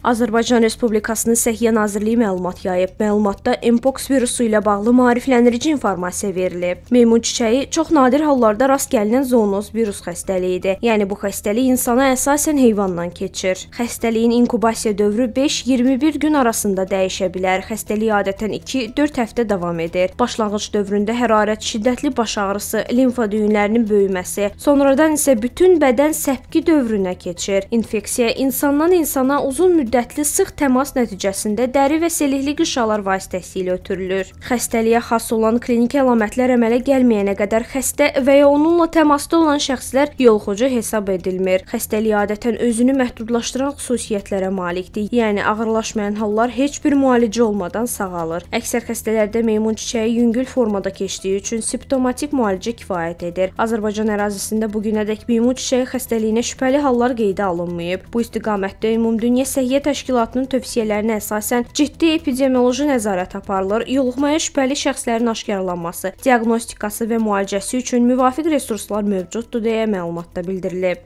Azərbaycan Respublikasının Səhiyyə Nazirliyi məlumat yayıb. Məlumatda mpox virusu ilə bağlı maarifləndirici informasiya verilib. Meymun çiçəyi çox nadir hallarda rast gəlinən zoonoz virus xəstəliyidir. Yəni bu xəstəlik insana əsasən heyvandan keçir. Xəstəliyin inkubasiya dövrü 5-21 gün arasında dəyişə bilər. Xəstəlik adətən 2-4 həftə davam edir. Başlanğıc dövründə hərarət, şiddətli baş ağrısı, limfa düyünlərinin böyüməsi, sonradan isə bütün bədən səpki dövrünə keçir. İnfeksiya insandan insana uzun müddət müddətli sıx təmas nəticəsində dəri və selikli qışalar vasitəsilə ötürülür. Xəstəliyə xas olan kliniki əlamətlər əmələ gəlməyənə qədər xəstə və ya onunla təmasda olan şəxslər yoluxucu hesab edilmir. Xəstəlik adətən özünü məhdudlaşdıran xüsusiyyətlərə malikdir. Yəni ağırlaşmayan hallar heç bir müalicə olmadan sağalır. Əksər xəstələrdə meymun çiçəyi yüngül formada keçdiyi üçün simptomatik müalicə kifayət edir. Azərbaycan ərazisində bu günədək meymun çiçəyi xəstəliyinə şübhəli hallar qeydə alınmayıb. Bu istiqamətdə Ümumdünya Səhiyyə Səhiyyə Təşkilatının tövsiyələrinə əsasən ciddi epidemioloji nəzarət aparılır. Yoluxmaya şübhəli şəxslərin aşkarlanması, diaqnostikası və müalicəsi üçün müvafiq resurslar mövcuddur deyə məlumatda bildirilib.